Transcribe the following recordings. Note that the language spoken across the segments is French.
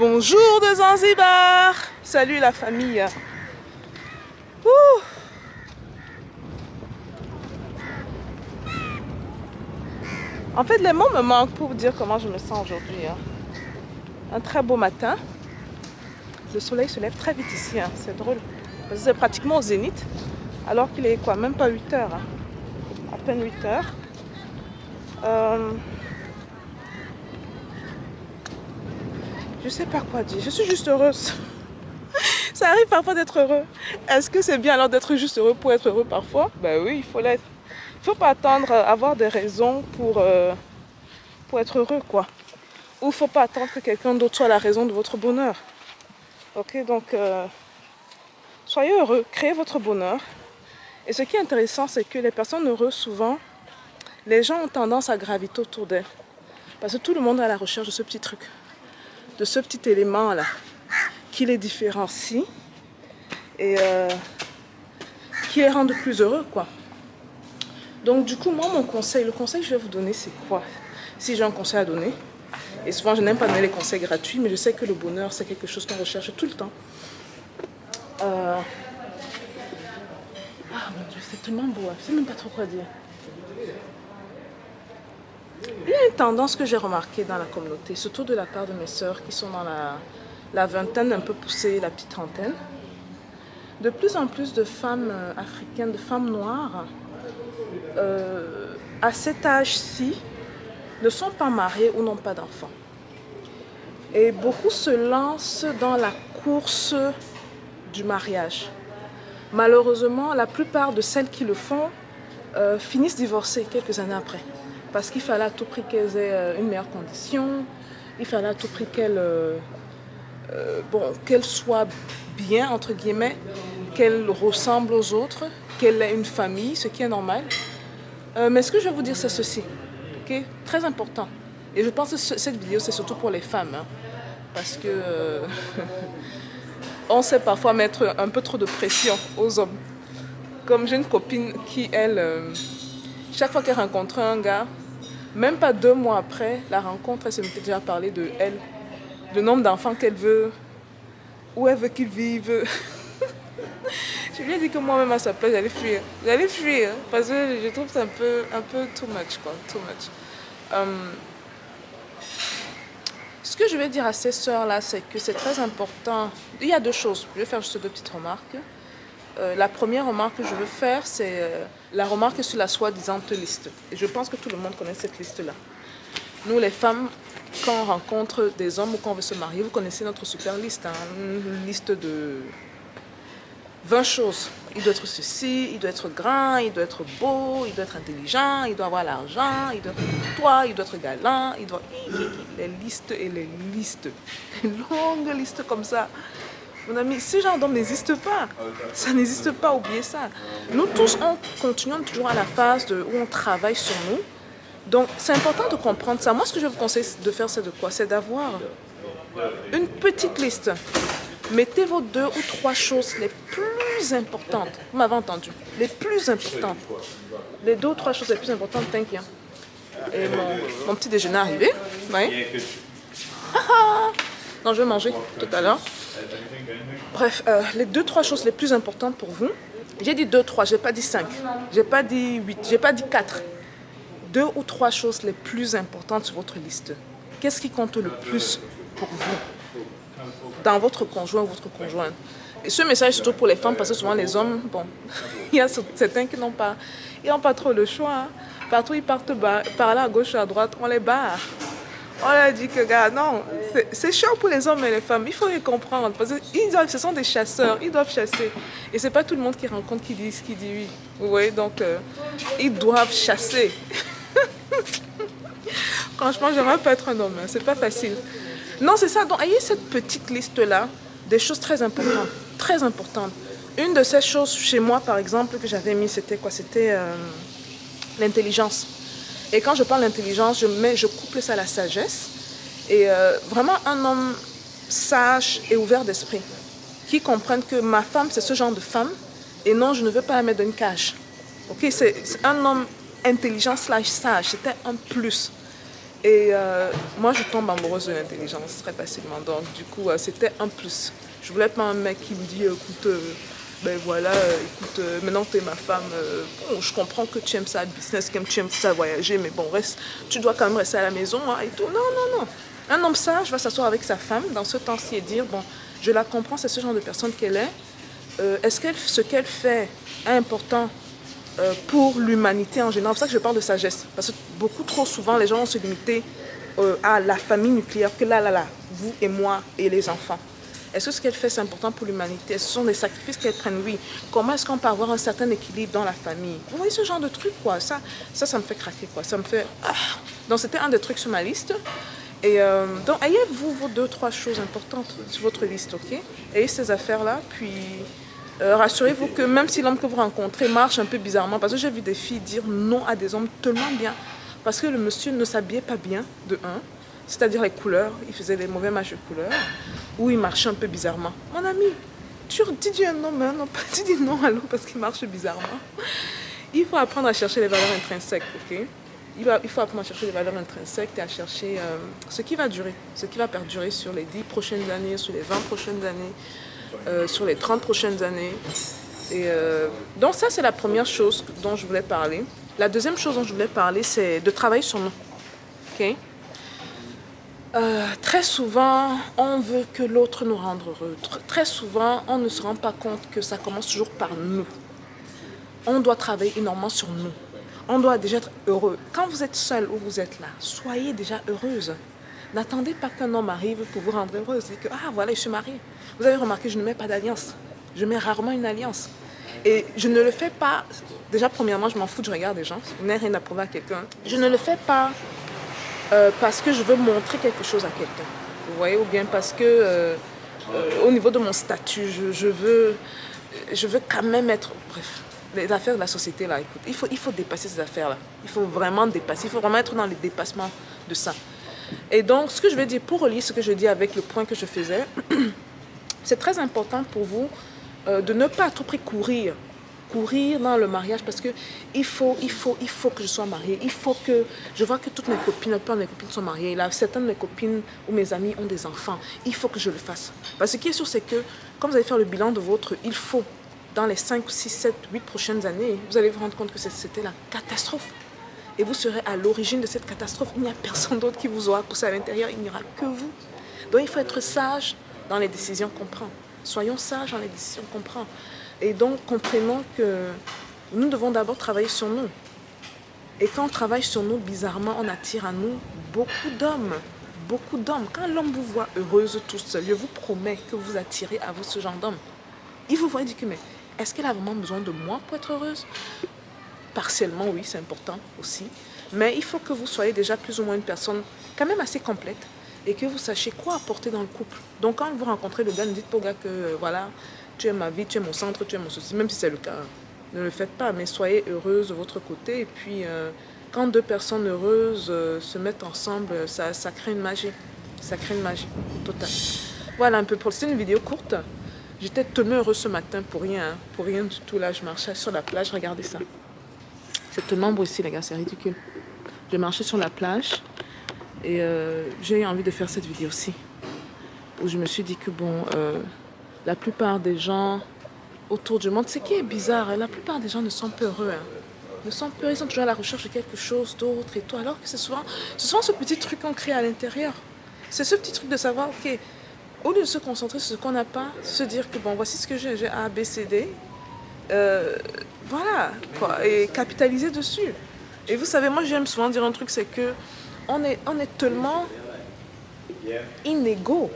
Bonjour de Zanzibar Salut la famille. En fait, les mots me manquent pour dire comment je me sens aujourd'hui. hein. Un très beau matin. Le soleil se lève très vite ici, hein. c'est drôle. C'est pratiquement au zénith, alors qu'il est quoi, même pas 8 heures. hein. À peine 8 heures. Euh, Je sais pas quoi dire, je suis juste heureuse. Ça arrive parfois d'être heureux. Est-ce que c'est bien alors d'être juste heureux pour être heureux parfois? Ben oui, il faut l'être. Il faut pas attendre à avoir des raisons pour, euh, pour être heureux, quoi. Ou il faut pas attendre que quelqu'un d'autre soit la raison de votre bonheur. Ok, donc euh, soyez heureux, créez votre bonheur. Et ce qui est intéressant, c'est que les personnes heureuses, souvent, les gens ont tendance à graviter autour d'elles. Parce que tout le monde est à la recherche de ce petit truc, de ce petit élément-là, qui les différencie et euh, qui les rend de plus heureux, quoi. Donc du coup, moi, mon conseil, le conseil que je vais vous donner, c'est quoi? Si j'ai un conseil à donner, et souvent je n'aime pas donner les conseils gratuits, mais je sais que le bonheur, c'est quelque chose qu'on recherche tout le temps. Euh, Ah c'est tellement beau, hein. je sais même pas trop quoi dire. Il y a une tendance que j'ai remarquée dans la communauté, surtout de la part de mes sœurs qui sont dans la, vingtaine, un peu poussée, la petite trentaine. De plus en plus de femmes euh, africaines, de femmes noires, euh, à cet âge-ci, ne sont pas mariées ou n'ont pas d'enfants. Et beaucoup se lancent dans la course du mariage. Malheureusement, la plupart de celles qui le font euh, finissent divorcées quelques années après. Parce qu'il fallait à tout prix qu'elles aient euh, une meilleure condition, il fallait à tout prix qu'elles euh, euh, bon, soient bien, entre guillemets, qu'elles ressemblent aux autres, qu'elles aient une famille, ce qui est normal. Mais ce que je vais vous dire, c'est ceci, ok? Très important. Et je pense que ce- cette vidéo, c'est surtout pour les femmes. hein, parce que on sait parfois mettre un peu trop de pression aux hommes. Comme j'ai une copine qui, elle, chaque fois qu'elle rencontrait un gars, même pas deux mois après la rencontre, elle se mettait déjà à parler de elle, le nombre d'enfants qu'elle veut, où elle veut qu'ils vivent. je lui ai dit que moi-même à sa place, j'allais fuir. J'allais fuir parce que je trouve ça un peu, un peu too much, quoi. Too much. Euh, ce que je vais dire à ces sœurs-là, c'est que c'est très important. Il y a deux choses. Je vais faire juste deux petites remarques. Euh, la première remarque que je veux faire, c'est euh, la remarque sur la soi-disant liste. Et je pense que tout le monde connaît cette liste-là. Nous, les femmes, quand on rencontre des hommes ou quand on veut se marier, vous connaissez notre super liste. hein, une liste de 20 choses. Il doit être ceci, il doit être grand, il doit être beau, il doit être intelligent, il doit avoir l'argent, il doit être toi, il doit être galant, il doit... Les listes et les listes. Une longue liste comme ça. Mon ami, ce genre d'homme n'existe pas. Ça n'existe pas, oubliez ça. Nous tous, on continue toujours à la phase de, où on travaille sur nous. Donc, c'est important de comprendre ça. Moi, ce que je vous conseille de faire, c'est de quoi? C'est d'avoir une petite liste. Mettez vos deux ou trois choses les plus importantes. Vous m'avez entendu Les plus importantes. Les deux ou trois choses les plus importantes, t'inquiète. Et mon, petit déjeuner est arrivé. Oui. non, je vais manger tout à l'heure. Bref, euh, les deux, trois choses les plus importantes pour vous. J'ai dit deux, trois, j'ai pas dit cinq. J'ai pas dit huit, j'ai pas dit quatre. Deux ou trois choses les plus importantes sur votre liste. Qu'est-ce qui compte le plus pour vous dans votre conjoint ou votre conjointe? Et ce message surtout pour les femmes parce que souvent les hommes, bon, il y a certains qui n'ont pas, pas trop le choix. hein. Partout ils partent ba- par là à gauche à droite, on les barre. On leur dit que, gars, non, c'est- chiant pour les hommes et les femmes. Il faut les comprendre. Parce que ils doivent, ce sont des chasseurs, ils doivent chasser. Et c'est pas tout le monde qui rencontre qui dit, qui dit oui. Vous voyez, donc, euh, ils doivent chasser. Franchement, j'aimerais pas être un homme. hein. C'est pas facile. Non, c'est ça. Donc, ayez cette petite liste-là des choses très importantes. Très importantes. Une de ces choses chez moi, par exemple, que j'avais mis, c'était quoi? C'était euh, l'intelligence. Et quand je parle d'intelligence, je, je couple ça à la sagesse. Et euh, vraiment un homme sage et ouvert d'esprit. Qui comprenne que ma femme, c'est ce genre de femme. Et non, je ne veux pas la mettre dans une cage. C'est un homme intelligent slash sage. C'était un plus. Et euh, moi, je tombe amoureuse de l'intelligence très facilement. Donc, du coup, euh, c'était un plus. Je voulais pas un mec qui me dit, écoute, ben voilà, écoute, maintenant tu es ma femme, bon, je comprends que tu aimes ça, le business, que tu aimes ça, voyager, mais bon, reste, tu dois quand même rester à la maison hein, et tout. Non, non, non. Un homme sage va s'asseoir avec sa femme dans ce temps-ci et dire, bon, je la comprends, c'est ce genre de personne qu'elle est. Est-ce que ce qu'elle fait est important euh, pour l'humanité en général? C'est pour ça que je parle de sagesse. Parce que beaucoup trop souvent, les gens vont se limiter euh, à la famille nucléaire, que là, là, là, vous et moi et les enfants. Est-ce que ce qu'elle fait, c'est important pour l'humanité? Ce sont des sacrifices qu'elle prenne, oui. Comment est-ce qu'on peut avoir un certain équilibre dans la famille? Vous voyez ce genre de truc, quoi. Ça, ça, ça me fait craquer, quoi. Ça me fait... Ah. Donc, c'était un des trucs sur ma liste. Et euh, donc, ayez-vous vos deux, trois choses importantes sur votre liste, ok? Ayez ces affaires-là, puis euh, rassurez-vous que même si l'homme que vous rencontrez marche un peu bizarrement, parce que j'ai vu des filles dire non à des hommes tellement bien, parce que le monsieur ne s'habillait pas bien, de un, c'est-à-dire les couleurs, il faisait les mauvais matchs de couleurs, ou il marchait un peu bizarrement. Mon ami, tu dis un non, mais non, pas tu dis non à l'homme parce qu'il marche bizarrement. Il faut apprendre à chercher les valeurs intrinsèques, ok? Il, faut apprendre à chercher les valeurs intrinsèques et à chercher euh, ce qui va durer, ce qui va perdurer sur les 10 prochaines années, sur les 20 prochaines années, euh, sur les 30 prochaines années. Et euh, donc ça, c'est la première chose dont je voulais parler. La deuxième chose dont je voulais parler, c'est de travailler sur nous. ok? Euh, très souvent, on veut que l'autre nous rende heureux. Très souvent, on ne se rend pas compte que ça commence toujours par nous. On doit travailler énormément sur nous. On doit déjà être heureux. Quand vous êtes seul ou vous êtes là, soyez déjà heureuse. N'attendez pas qu'un homme arrive pour vous rendre heureuse. Dites que, ah voilà, je suis mariée. Vous avez remarqué, je ne mets pas d'alliance. Je mets rarement une alliance. Et je ne le fais pas. Déjà, premièrement, je m'en fous du regard des gens. Je n'ai rien à prouver à quelqu'un. Je ne le fais pas euh, parce que je veux montrer quelque chose à quelqu'un. Vous voyez Ou bien parce que, euh, euh, au niveau de mon statut, je, veux, je veux quand même être. Bref, les affaires de la société, là, écoute, il faut, il faut dépasser ces affaires-là. Il faut vraiment dépasser. Il faut vraiment être dans les dépassements de ça. Et donc, ce que je vais dire, pour relier ce que je dis avec le point que je faisais, c'est très important pour vous de ne pas à tout prix courir courir dans le mariage parce que il faut, il faut, il faut que je sois mariée. Il faut que je vois que toutes mes copines, plein de mes copines sont mariées. Là, certaines de mes copines ou mes amis ont des enfants. Il faut que je le fasse. Parce que ce qui est sûr, c'est que quand vous allez faire le bilan de votre il faut dans les 5, 6, 7, 8 prochaines années, vous allez vous rendre compte que c'était la catastrophe et vous serez à l'origine de cette catastrophe. Il n'y a personne d'autre qui vous aura poussé à l'intérieur, il n'y aura que vous. Donc il faut être sage dans les décisions qu'on prend. Soyons sages dans les décisions qu'on prend. Et donc comprenons que nous devons d'abord travailler sur nous. Et quand on travaille sur nous, bizarrement, on attire à nous beaucoup d'hommes. Beaucoup d'hommes. Quand l'homme vous voit heureuse tout seul, je vous promets que vous attirez à vous ce genre d'homme. Il vous voit et dit que mais est-ce qu'elle a vraiment besoin de moi pour être heureuse? Partiellement, oui, c'est important aussi. Mais il faut que vous soyez déjà plus ou moins une personne quand même assez complète et que vous sachiez quoi apporter dans le couple. Donc quand vous rencontrez le gars, ne dites pas au gars que euh, voilà, tu es ma vie, tu es mon centre, tu es mon souci, même si c'est le cas. Ne le faites pas, mais soyez heureuse de votre côté. Et puis, euh, quand deux personnes heureuses euh, se mettent ensemble, ça, ça crée une magie. Ça crée une magie totale. Voilà un peu pour. C'est une vidéo courte. J'étais tellement heureuse ce matin pour rien, hein. pour rien du tout. Là, je marchais sur la plage, regardez ça. C'est tellement beau ici, les gars, c'est ridicule. J'ai marché sur la plage et euh, j'ai eu envie de faire cette vidéo aussi. Où je me suis dit que, bon, euh, la plupart des gens autour du monde, ce qui est bizarre, hein, la plupart des gens ne sont pas heureux. Hein. Ne sont ils sont toujours à la recherche de quelque chose d'autre et. Alors que c'est souvent, ce petit truc qu'on crée à l'intérieur. C'est ce petit truc de savoir, ok, au lieu de se concentrer sur ce qu'on n'a pas, se dire que bon, voici ce que j'ai, j'ai A, B, C, D. Euh, voilà, quoi, et capitaliser dessus. Et vous savez, moi j'aime souvent dire un truc, c'est que on est, on est tellement inégaux.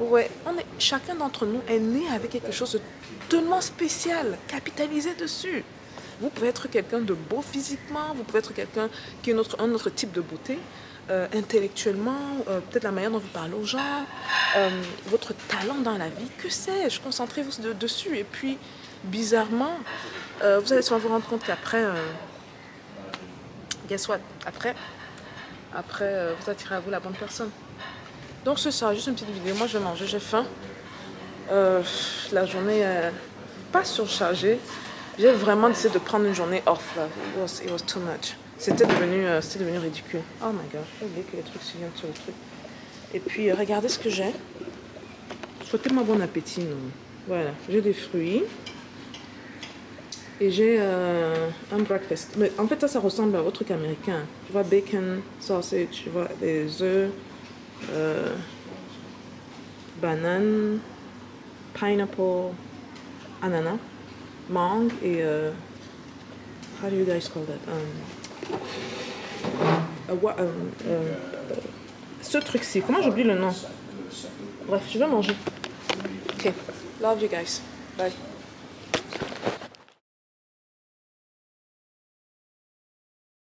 Ouais, on est, chacun d'entre nous est né avec quelque chose de tellement spécial. Capitaliser dessus. Vous pouvez être quelqu'un de beau physiquement, vous pouvez être quelqu'un qui a un autre, un autre type de beauté, euh, intellectuellement, euh, peut-être la manière dont vous parlez aux gens, euh, votre talent dans la vie, que sais-je. Concentrez-vous dessus. Et puis, bizarrement, vous allez souvent vous rendre compte qu'après, guess what, après, après vous attirez à vous la bonne personne. Donc c'est ça, juste une petite vidéo. Moi je vais manger, j'ai faim. la journée est pas surchargée. J'ai vraiment décidé de prendre une journée off là. It was, too much. C'était devenu, euh, devenu ridicule. Oh my god, j'ai oublié que les trucs se viennent sur le truc. Et puis, euh, regardez ce que j'ai. Souhaitez-moi bon appétit, non Voilà, j'ai des fruits. Et j'ai euh, un breakfast. Mais en fait, ça, ça ressemble au truc américain. Tu vois, bacon, sausage, tu vois, des œufs, euh, banane, pineapple, ananas, mangue et... Euh, how do you guys call that? Um, um, euh, ce truc-ci, comment j'oublie le nom? Bref, je vais manger. Ok, love you guys. Bye.